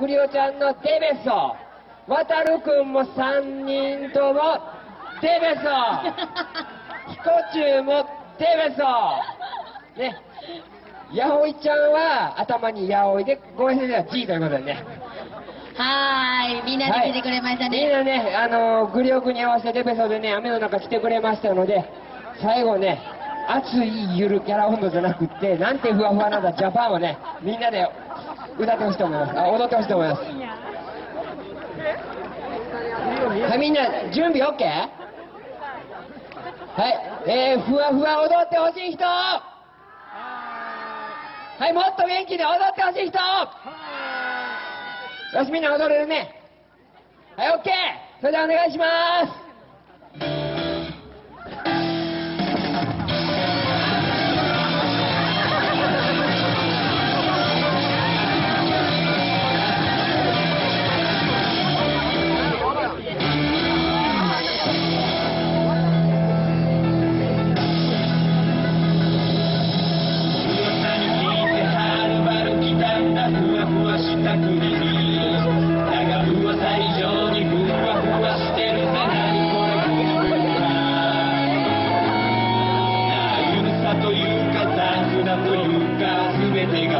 クリオちゃんのデベソ。ワタルくんも3人ともデベソ。ヒコチュウもデベソ。ね。ヤオイちゃんは頭にヤオイでごめんなさい G ということでね。はーい、みんなで来てくれましたみんね。なねあのグリオクに合わせてデベソでね雨の中来てくれましたので最後ね熱いゆるキャラ温度じゃなくってなんてふわふわなんだジャパンをねみんなで歌ってほしいと思います。あ踊ってほしいと思います。はいみんな準備 OK? はい。えー、ふわふわ踊ってほしい人。はいもっと元気で踊ってほしい人。よしみんな踊れるね。はい OK それではお願いします。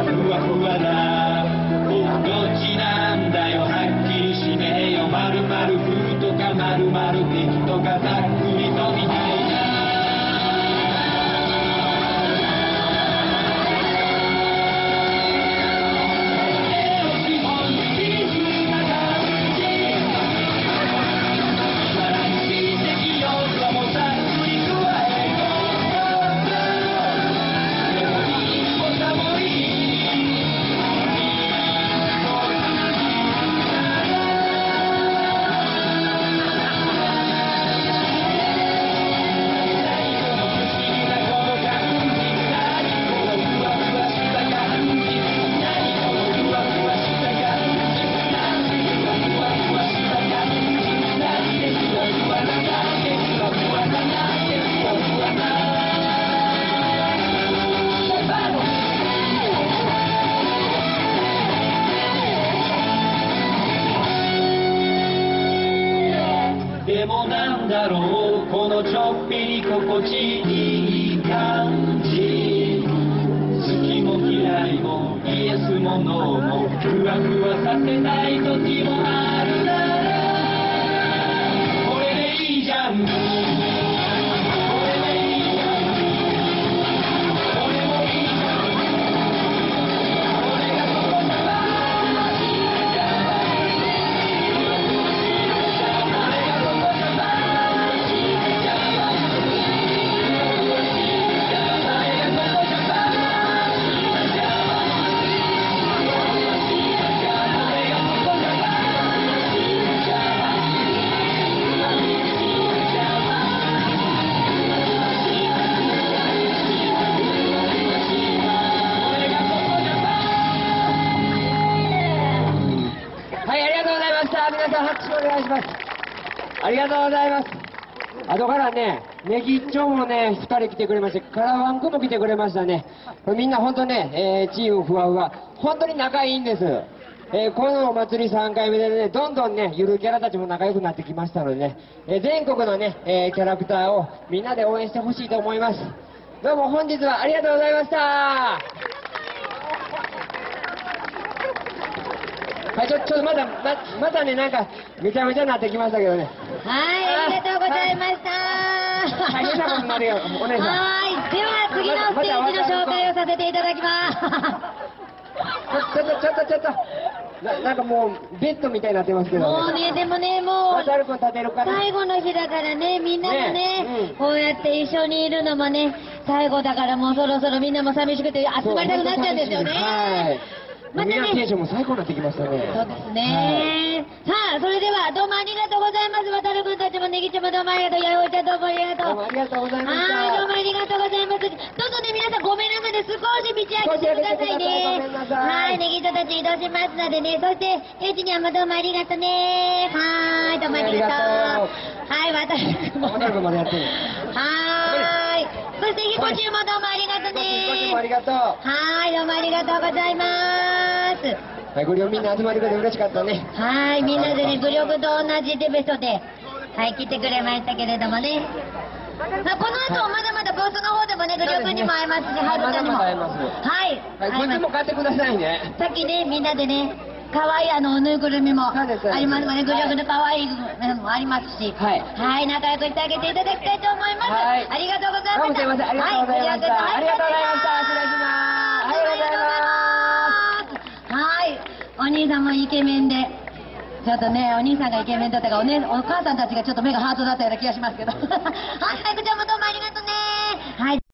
ふわふわだ。どっちなんだよ。はっきりしねえよ。まるまる風とかまるまる敵とかざっくり心地いい感じ。好きも嫌いもイエスもノーもふわふわさせたい時もある。はい、ありがとうございました。皆さん拍手お願いします。ありがとうございます。後からね、ネギッチョもね、2人来てくれまして、カラワンクも来てくれましたね。みんな本当ね、えーチームふわふわ、本当に仲いいんです。えーこのお祭り3回目でね、どんどんね、ゆるキャラたちも仲良くなってきましたのでね、えー全国のね、えーキャラクターをみんなで応援してほしいと思います。どうも本日はありがとうございました。はい、ちょ、ちょっとまだ、ま、またね、なんか、めちゃめちゃなってきましたけどね。はい、ありがとうございました。大変なことになるよお姉さんはい、では次のステージの紹介をさせていただきます。ちょっと、ちょっと、ちょっと。ななんかもう、ベッドみたいになってますけどもうね、でもね、もう。最後の日だからね、みんなもねねうんこうやって一緒にいるのもね、最後だからもうそろそろみんなも寂しくて集まりたくなっちゃうんですよね。はい。またねテンションも最高になってきましたね。そうですね。さあ、それではどうもありがとうございます。渡るくんたちもネギちゃんもどうもありがとう。やおいちゃんどうもありがとう。どうもありがとうございましたはい、どうもありがとうございます。どうぞね、皆さんごめんなさいね。少し道開けてくださいね。はい、ネギ人たち移動しますのでね。そして、エイチにはもどうもありがとうね。はーい、どうもありがとう。はい、渡るくんも。渡るくんまでやってるはーい。そして、ヒコチュウもどうもありがとうね。ヒコチュウもありがとう。はい、どうもありがとうございます。はい、ご利用みんな集まってくれて嬉しかったね。はい、みんなでね、グリョグと同じデベソで、はい、来てくれましたけれどもね。まあ、この後もまだまだブースの方でもね、グリョグにも会えますし、ハルちゃんにも。はい。はい、こっちも買ってくださいね。さっきね、みんなでね、可愛いあの、ぬいぐるみもありますので、グリョグの可愛いのもありますし、はいはい、仲良くしてあげていただきたいと思います。はいありがとうございました。すいませんありがとうございましたはいありがとうございました失礼しますありがとうございますはい、お兄さんもイケメンで。ちょっとね、お兄さんがイケメンだったから、お,、ね、お母さんたちがちょっと目がハートだったような気がしますけど。はい、マイクちゃんもどうもありがとうね。はい。